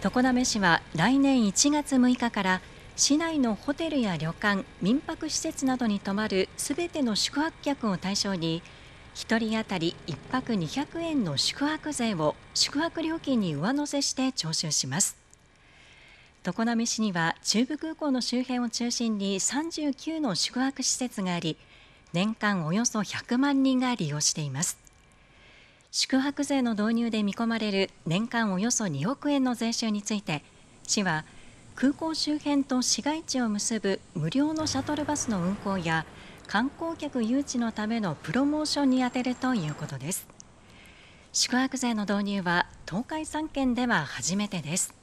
常滑市は来年1月6日から市内のホテルや旅館、民泊施設などに泊まるすべての宿泊客を対象に1人当たり1泊200円の宿泊税を宿泊料金に上乗せして徴収します。常滑市には中部空港の周辺を中心に39の宿泊施設があり年間およそ100万人が利用しています。宿泊税の導入で見込まれる年間およそ2億円の税収について市は空港周辺と市街地を結ぶ無料のシャトルバスの運行や観光客誘致のためのプロモーションに充てるということです。宿泊税の導入は東海3県では初めてです。